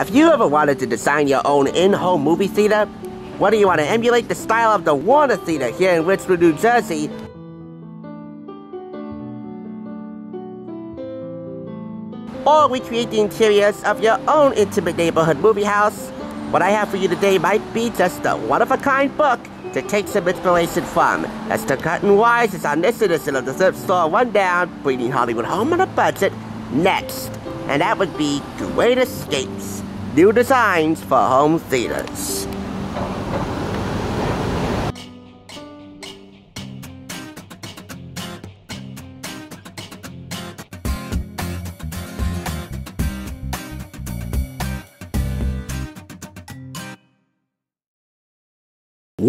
Have you ever wanted to design your own in-home movie theater? Whether you want to emulate the style of the Warner Theater here in Richmond, New Jersey, or recreate the interiors of your own intimate neighborhood movie house, what I have for you today might be just a one-of-a-kind book to take some inspiration from, as the curtain rises on this edition of the Thrift Store Rundown, bringing Hollywood home on a budget next. And that would be Great Escapes, new designs for home theaters.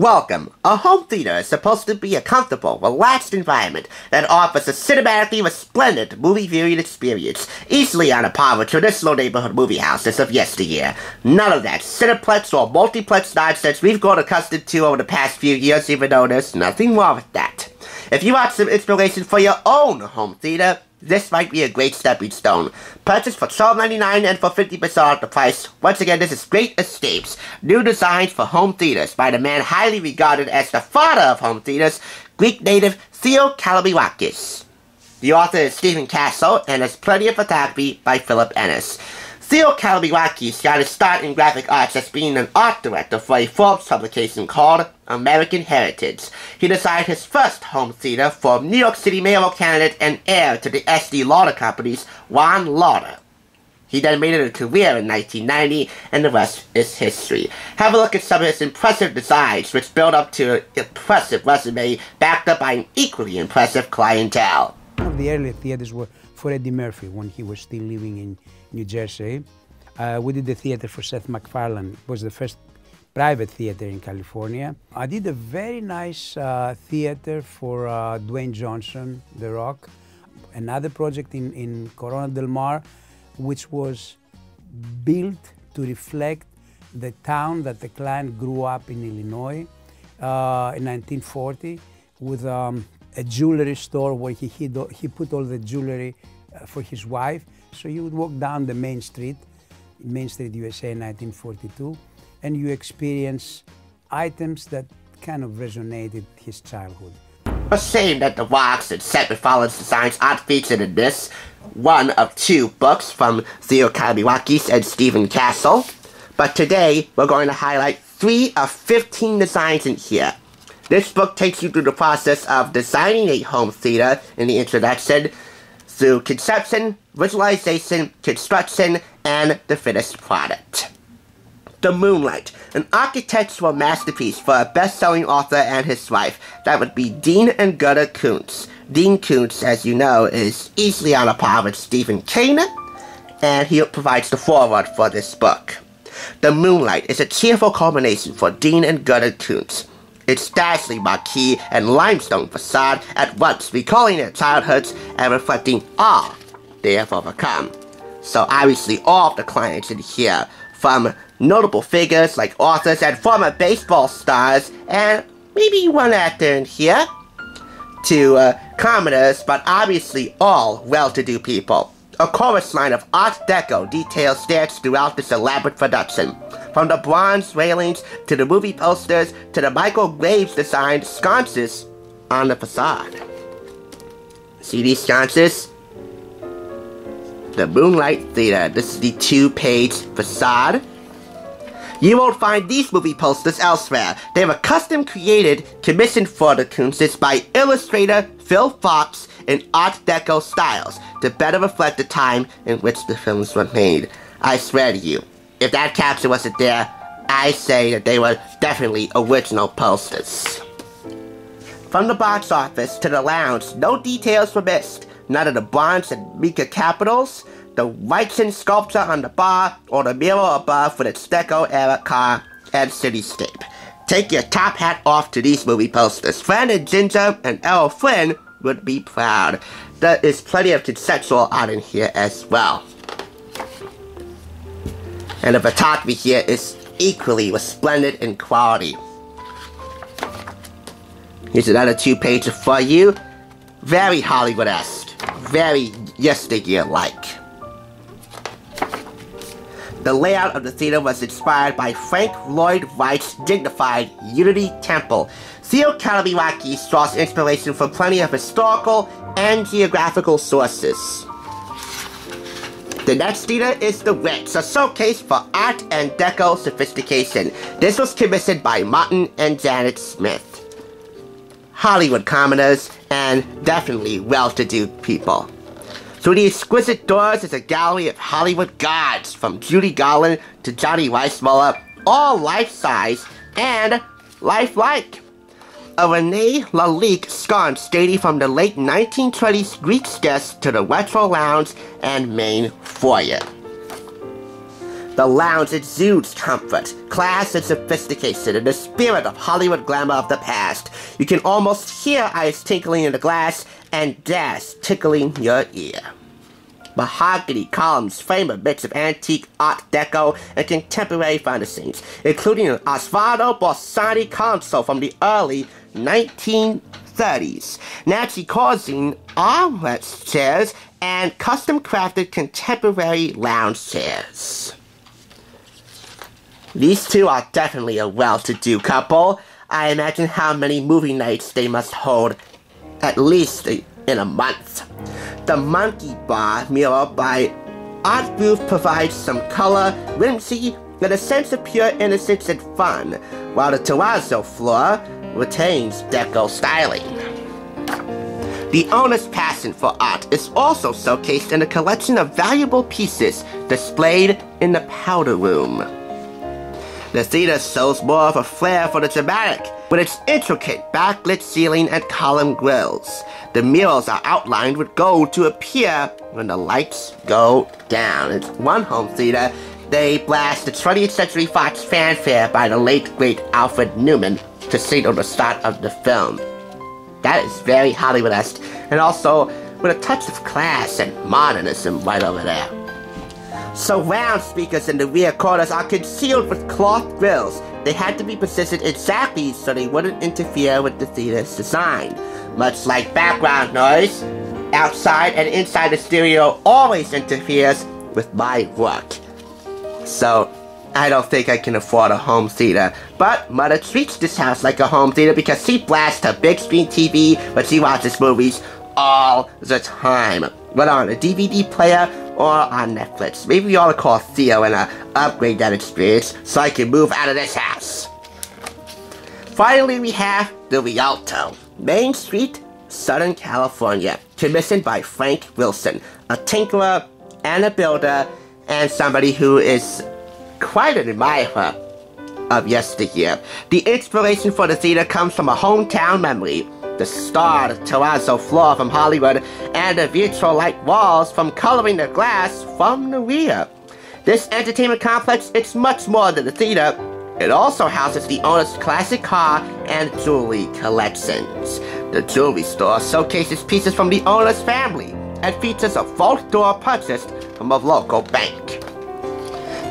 Welcome! A home theater is supposed to be a comfortable, relaxed environment that offers a cinematically resplendent movie viewing experience, easily on a par with traditional neighborhood movie houses of yesteryear. None of that cineplex or multiplex nonsense we've grown accustomed to over the past few years, even though there's nothing wrong with that. If you want some inspiration for your own home theater, this might be a great stepping stone. Purchased for $12.99 and for 50% off the price. Once again, this is Great Escapes, new designs for home theaters by the man highly regarded as the father of home theaters, Greek native Theo Kalomirakis. The author is Steven Castle, and there's plenty of photography by Philip Ennis. Theo Kalomirakis got his start in graphic arts as being an art director for a Forbes publication called American Heritage. He designed his first home theater for New York City mayoral candidate and heir to the Estée Lauder Company's Ron Lauder. He then made it a career in 1990, and the rest is history. Have a look at some of his impressive designs, which build up to an impressive resume backed up by an equally impressive clientele. One of the early theaters were for Eddie Murphy when he was still living in New Jersey. Uh, we did the theater for Seth MacFarlane. It was the first private theater in California. I did a very nice uh, theater for uh, Dwayne Johnson, The Rock. Another project in, in Corona del Mar, which was built to reflect the town that the client grew up in Illinois uh, in 1940 with um, a jewelry store where he, hid, he put all the jewelry uh, for his wife. So you would walk down the main street, Main Street USA in 1942, and you experience items that kind of resonated his childhood. A shame that the rocks and Seth MacFarlane's designs aren't featured in this, one of two books from Theo Kalomirakis and Steven Castle. But today, we're going to highlight three of 15 designs in here. This book takes you through the process of designing a home theater in the introduction, through conception, visualization, construction, and the finished product. The Moonlight, an architectural masterpiece for a best-selling author and his wife. That would be Dean and Gerda Koontz. Dean Koontz, as you know, is easily on a par with Stephen King, and he provides the foreword for this book. The Moonlight is a cheerful culmination for Dean and Gerda Koontz. Its dazzling marquee and limestone facade at once recalling their childhoods and reflecting all they have overcome. So obviously all of the clients in here, from notable figures like authors and former baseball stars, and maybe one actor in here, to uh, commoners, but obviously all well-to-do people. A chorus line of Art Deco details stands throughout this elaborate production. From the bronze railings to the movie posters to the Michael Graves designed sconces on the facade. See these sconces? The Moonlight Theater. This is the two-page facade. You won't find these movie posters elsewhere. They were custom created, commissioned for the Koontzes by illustrator Phil Fox in Art Deco styles to better reflect the time in which the films were made. I swear to you, if that caption wasn't there, I say that they were definitely original posters. From the box office to the lounge, no details were missed. None of the bronze and mica capitals, the Weichen sculpture on the bar, or the mural above with its Deco-era car and cityscape. Take your top hat off to these movie posters. Fran and Ginger and Errol Flynn would be proud. There is plenty of conceptual art in here as well. And the photography here is equally resplendent in quality. Here's another two pager for you. Very Hollywood-esque. Very yesteryear-like. The layout of the theater was inspired by Frank Lloyd Wright's dignified Unity Temple. Theo Kalomirakis draws inspiration from plenty of historical and geographical sources. The next theater is The Ritz, a showcase for art and deco sophistication. This was commissioned by Martin and Janet Smith. Hollywood commoners and definitely well-to-do people. Through the exquisite doors is a gallery of Hollywood gods, from Judy Garland to Johnny Weissmuller, all life-size and lifelike. A Rene Lalique sconce dating from the late 1920s Greek sketch to the retro lounge and main foyer. The lounge exudes comfort, class, and sophistication in the spirit of Hollywood glamour of the past. You can almost hear ice tinkling in the glass and gas tickling your ear. Mahogany columns frame a mix of antique art deco and contemporary furnishings, including an Osvaldo Borsari console from the early 1930s, Nancy causing armrest chairs, and custom crafted contemporary lounge chairs. These two are definitely a well-to-do couple. I imagine how many movie nights they must hold at least in a month. The Monkey Bar mural by Art Booth provides some color, whimsy, and a sense of pure innocence and fun, while the terrazzo floor retains deco styling. The owner's passion for art is also showcased in a collection of valuable pieces displayed in the powder room. The theater shows more of a flair for the dramatic, with its intricate backlit ceiling and column grills. The murals are outlined with gold to appear when the lights go down. It's one home theater. They blast the 20th Century Fox fanfare by the late great Alfred Newman to signal the start of the film. That is very Hollywood-esque, and also with a touch of class and modernism right over there. Surround speakers in the rear corners are concealed with cloth grills. They had to be positioned exactly so they wouldn't interfere with the theater's design. Much like background noise, outside and inside the stereo always interferes with my work. So, I don't think I can afford a home theater. But Mother treats this house like a home theater because she blasts her big screen TV when she watches movies all the time. Whether on a DVD player or on Netflix. Maybe we ought to call Theo and uh, upgrade that experience so I can move out of this house. Finally, we have the Rialto, Main Street, Southern California, commissioned by Frank Wilson, a tinkerer and a builder, and somebody who is quite an admirer of yesteryear. The inspiration for the theater comes from a hometown memory the starred terrazzo floor from Hollywood, and the Vitrolite walls from coloring the glass from the rear. This entertainment complex is much more than a theater. It also houses the owner's classic car and jewelry collections. The jewelry store showcases pieces from the owner's family and features a vault door purchased from a local bank.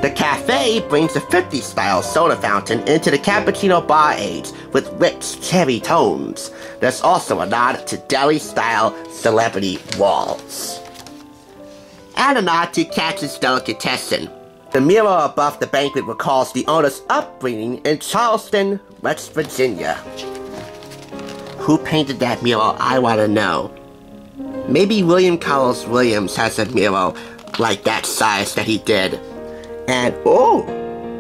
The cafe brings a 50s style soda fountain into the cappuccino bar age with rich cherry tones. There's also a nod to deli style celebrity walls. And a nod to Katz's Delicatessen. The mural above the banquet recalls the owner's upbringing in Charleston, West Virginia. Who painted that mural? I want to know. Maybe William Carlos Williams has a mural like that size that he did. And oh,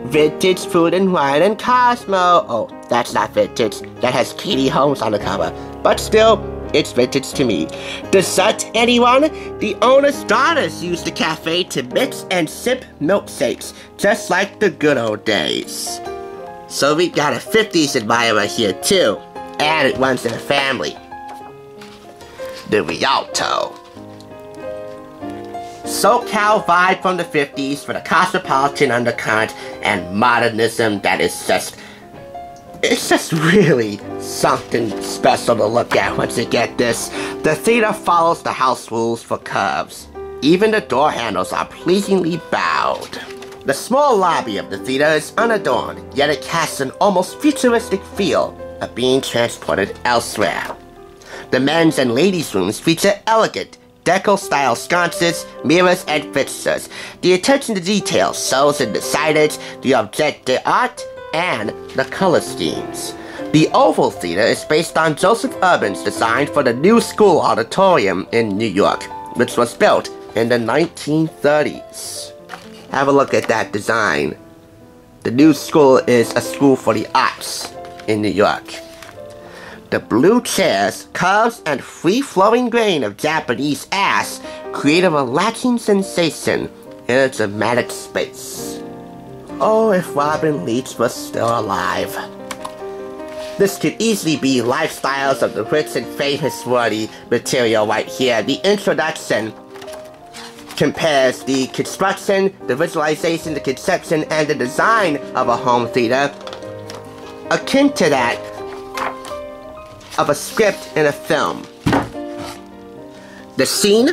vintage food and wine and Cosmo. Oh, that's not vintage. That has Katie Holmes on the cover. But still, it's vintage to me. Does that anyone? The owner's daughters use the cafe to mix and sip milkshakes, just like the good old days. So we got a 50s admirer here too, and it runs in a family. The Rialto. SoCal vibe from the 50s with the cosmopolitan undercurrent and modernism that is just it's just really something special to look at once you get this. The theater follows the house rules for curves. Even the door handles are pleasingly bowed. The small lobby of the theater is unadorned, yet it casts an almost futuristic feel of being transported elsewhere. The men's and ladies' rooms feature elegant, Deco-style sconces, mirrors, and fixtures. The attention to detail shows in the signage, the objective art, and the color schemes. The Oval Theater is based on Joseph Urban's design for the New School Auditorium in New York, which was built in the 1930s. Have a look at that design. The New School is a school for the arts in New York. The blue chairs, curves, and free-flowing grain of Japanese ash create a relaxing sensation in a dramatic space. Oh, if Robin Leach was still alive. This could easily be lifestyles of the rich and famous worthy material right here. The introduction compares the construction, the visualization, the conception, and the design of a home theater akin to that of a script in a film. The scene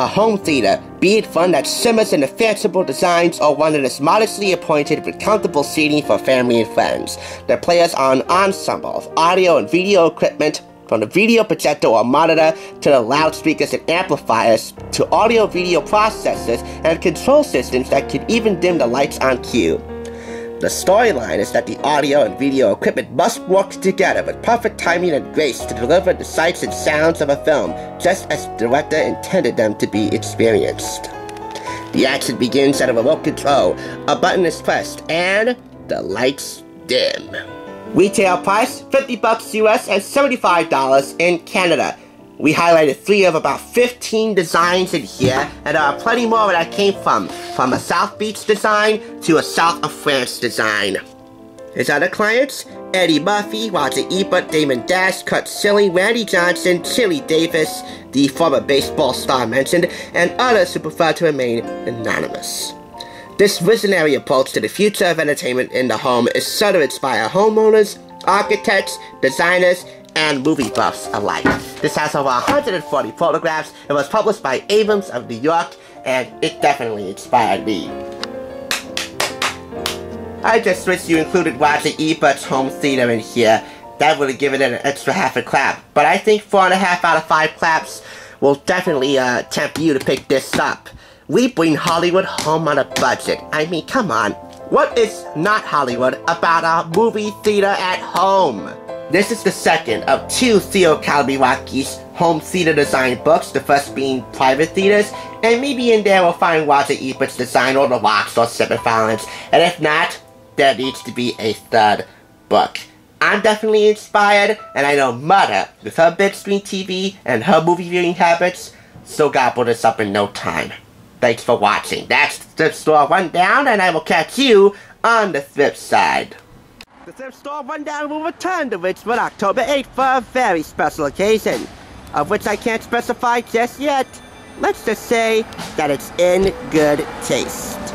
a home theater, be it one that simmers in the fanciful designs or one that is modestly appointed with comfortable seating for family and friends. The players are an ensemble of audio and video equipment from the video projector or monitor to the loudspeakers and amplifiers to audio video processors and control systems that can even dim the lights on cue. The storyline is that the audio and video equipment must work together with perfect timing and grace to deliver the sights and sounds of a film, just as the director intended them to be experienced. The action begins at a remote control, a button is pressed, and the lights dim. Retail price 50 bucks US and $75 in Canada. We highlighted three of about 15 designs in here, and there are plenty more where that came from, from a South Beach design to a South of France design. His other clients, Eddie Murphy, Roger Ebert, Damon Dash, Curt Schilling, Randy Johnson, Chili Davis, the former baseball star mentioned, and others who prefer to remain anonymous. This visionary approach to the future of entertainment in the home is sure to inspire homeowners, architects, designers, and movie buffs alike. This has over 140 photographs. It was published by Abrams of New York, and it definitely inspired me. I just wish you included Roger Ebert's home theater in here. That would have given it an extra half a clap. But I think four and a half out of five claps will definitely uh, tempt you to pick this up. We bring Hollywood home on a budget. I mean, come on. What is not Hollywood about a movie theater at home? This is the second of two Theo Kalomirakis's home theater design books, the first being Private Theaters, and maybe in there we'll find Roger Ebert's design or The Rocks or Seven Fallons, and if not, there needs to be a third book. I'm definitely inspired, and I know Mother, with her big screen TV and her movie viewing habits, so gobbled this up in no time. Thanks for watching. That's the Thrift Store Rundown, and I will catch you on the flip side. The thrift store rundown will return to Richmond October 8th for a very special occasion, of which I can't specify just yet. Let's just say that it's in good taste.